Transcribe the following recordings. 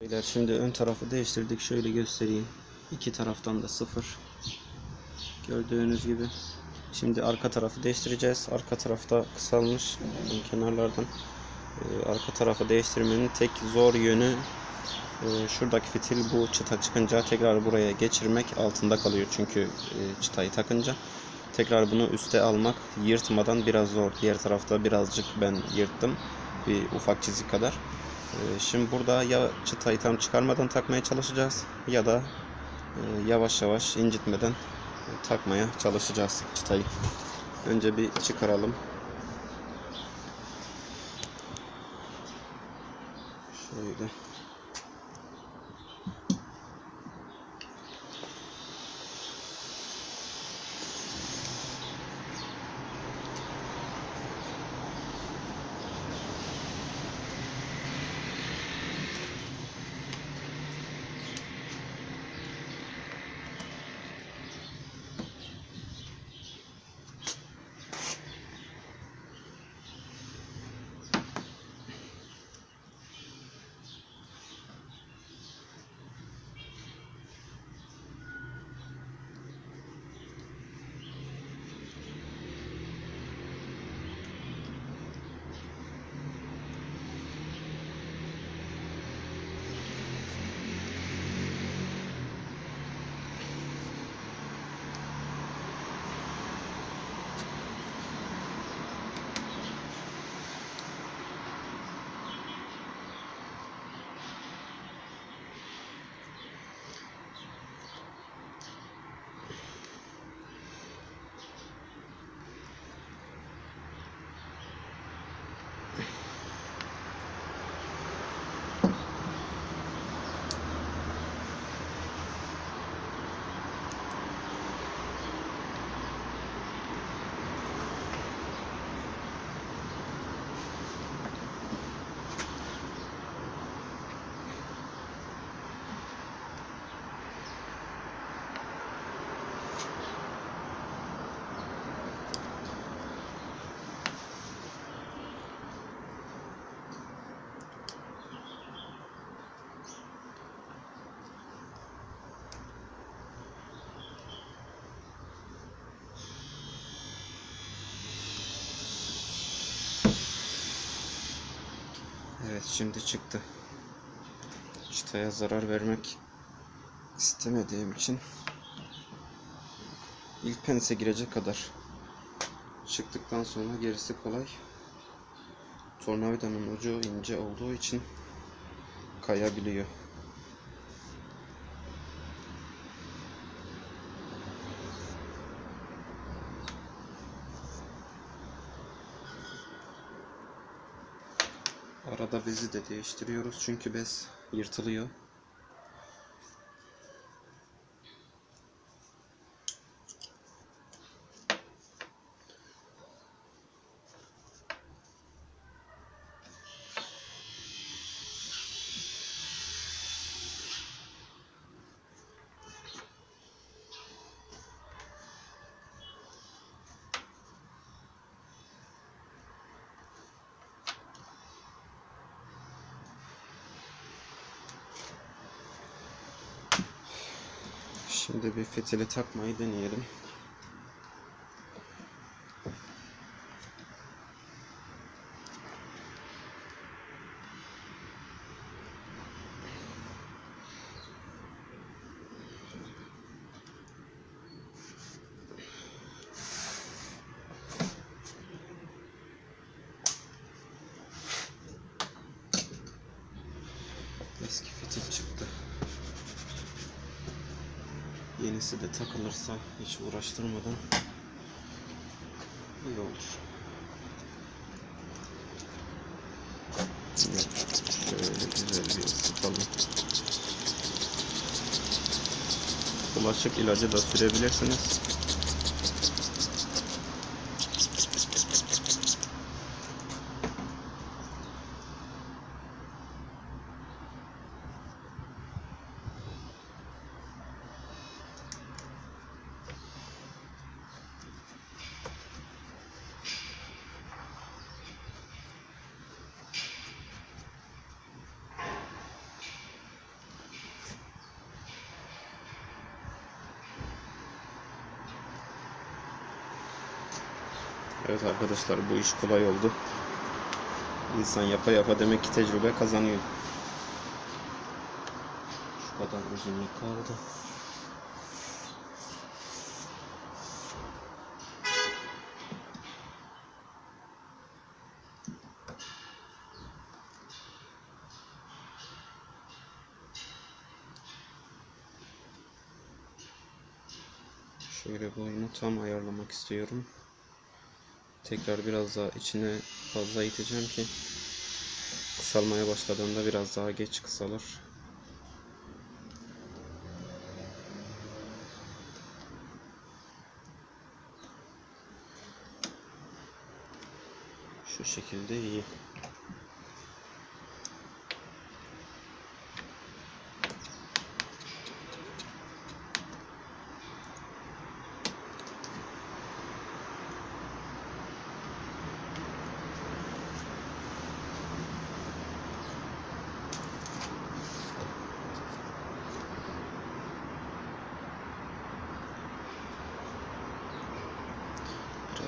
Beyler şimdi ön tarafı değiştirdik. Şöyle göstereyim. İki taraftan da sıfır. Gördüğünüz gibi. Şimdi arka tarafı değiştireceğiz. Arka tarafta kısalmış kenarlardan. Ee, arka tarafı değiştirmenin tek zor yönü e, şuradaki fitil bu çıta çıkınca tekrar buraya geçirmek altında kalıyor. Çünkü e, çıtayı takınca tekrar bunu üste almak yırtmadan biraz zor. Diğer tarafta birazcık ben yırttım. Bir ufak çizik kadar. Ee, Şimdi burada ya çıtayı tam çıkarmadan takmaya çalışacağız ya da e, yavaş yavaş incitmeden takmaya çalışacağız çıtayı. Önce bir çıkaralım. Şöyle. Evet şimdi çıktı. Çıtaya zarar vermek istemediğim için ilk pense girecek kadar çıktıktan sonra gerisi kolay. Tornavidanın ucu ince olduğu için kayabiliyor. Arada bezi de değiştiriyoruz çünkü bez yırtılıyor. Şimdi bir fitili takmayı deneyelim. Eski fitil çıktı. Yenisi de takılırsa hiç uğraştırmadan iyi olur. Böyle güzel bir ısıtalım. Bulaşık ilacı da sürebilirsiniz. Evet arkadaşlar bu iş kolay oldu. İnsan yapa yapa demek ki tecrübe kazanıyor. Şu kadar uzunluk kaldı. Şöyle boyunu tam ayarlamak istiyorum. Tekrar biraz daha içine fazla iteceğim ki kısalmaya başladığında biraz daha geç kısalır. Şu şekilde iyi.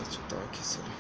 Birazcık daha keselim.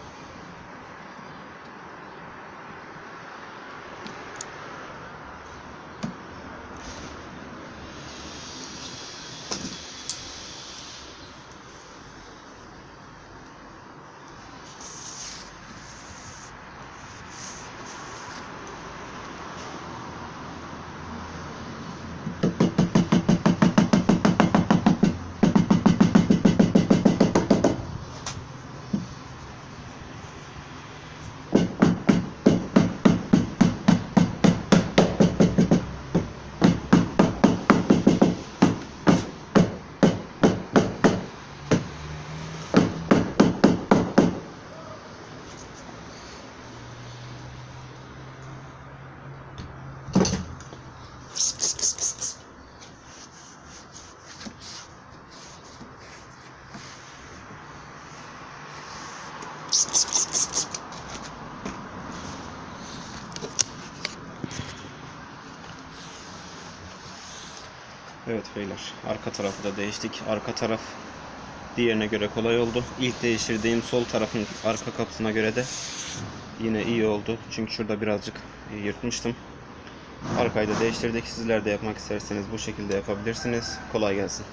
Evet beyler arka tarafı da değiştik. Arka taraf diğerine göre kolay oldu. İlk değiştirdiğim sol tarafın arka kapısına göre de yine iyi oldu. Çünkü şurada birazcık yırtmıştım. Arkayı da değiştirdik. Sizler de yapmak isterseniz bu şekilde yapabilirsiniz. Kolay gelsin.